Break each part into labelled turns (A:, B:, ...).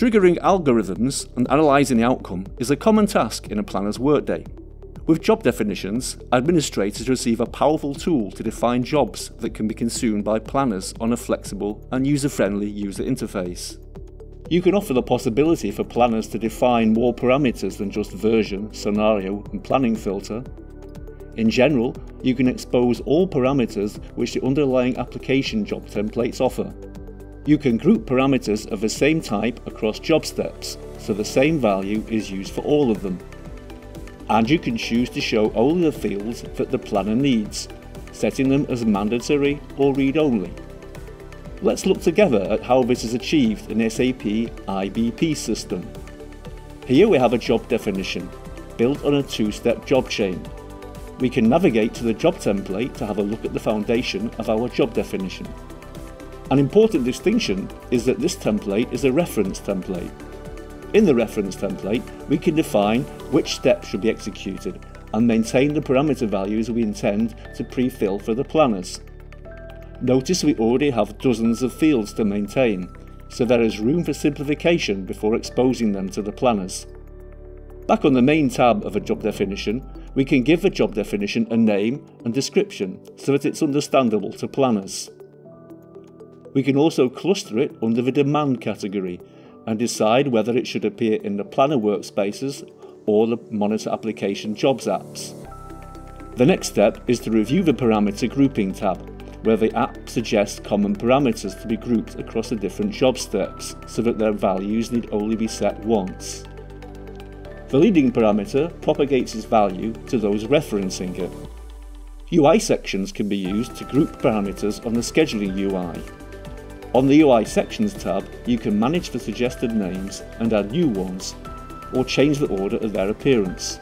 A: Triggering algorithms and analysing the outcome is a common task in a planner's workday. With job definitions, administrators receive a powerful tool to define jobs that can be consumed by planners on a flexible and user-friendly user interface. You can offer the possibility for planners to define more parameters than just version, scenario and planning filter. In general, you can expose all parameters which the underlying application job templates offer. You can group parameters of the same type across job steps, so the same value is used for all of them and you can choose to show only the fields that the planner needs, setting them as mandatory or read-only. Let's look together at how this is achieved in SAP IBP system. Here we have a job definition, built on a two-step job chain. We can navigate to the job template to have a look at the foundation of our job definition. An important distinction is that this template is a reference template, in the reference template, we can define which steps should be executed and maintain the parameter values we intend to pre-fill for the planners. Notice we already have dozens of fields to maintain, so there is room for simplification before exposing them to the planners. Back on the main tab of a job definition, we can give the job definition a name and description so that it's understandable to planners. We can also cluster it under the demand category and decide whether it should appear in the Planner workspaces or the Monitor Application Jobs apps. The next step is to review the Parameter Grouping tab, where the app suggests common parameters to be grouped across the different job steps so that their values need only be set once. The leading parameter propagates its value to those referencing it. UI sections can be used to group parameters on the scheduling UI, on the UI Sections tab, you can manage the suggested names and add new ones, or change the order of their appearance.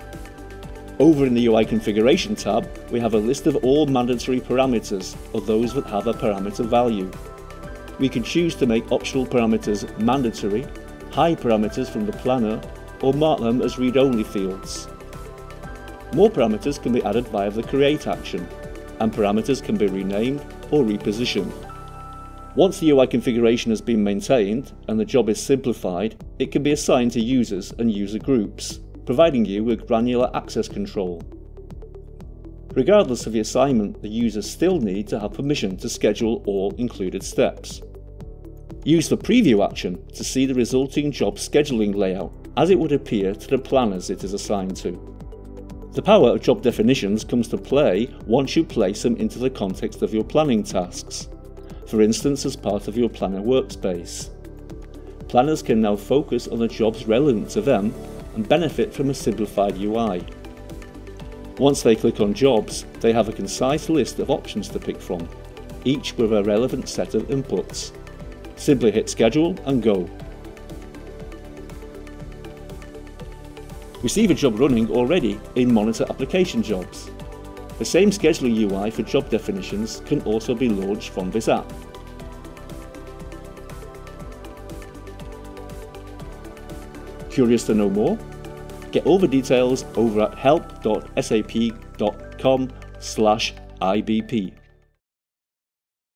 A: Over in the UI Configuration tab, we have a list of all mandatory parameters, or those that have a parameter value. We can choose to make optional parameters mandatory, hide parameters from the planner, or mark them as read-only fields. More parameters can be added via the Create action, and parameters can be renamed or repositioned. Once the UI configuration has been maintained and the job is simplified, it can be assigned to users and user groups, providing you with granular access control. Regardless of the assignment, the users still need to have permission to schedule all included steps. Use the preview action to see the resulting job scheduling layout as it would appear to the planners it is assigned to. The power of job definitions comes to play once you place them into the context of your planning tasks for instance as part of your planner workspace. Planners can now focus on the jobs relevant to them and benefit from a simplified UI. Once they click on jobs, they have a concise list of options to pick from, each with a relevant set of inputs. Simply hit schedule and go. We see the job running already in Monitor application jobs. The same scheduling UI for job definitions can also be launched from this app. Curious to know more? Get all the details over at help.sap.com/ibp.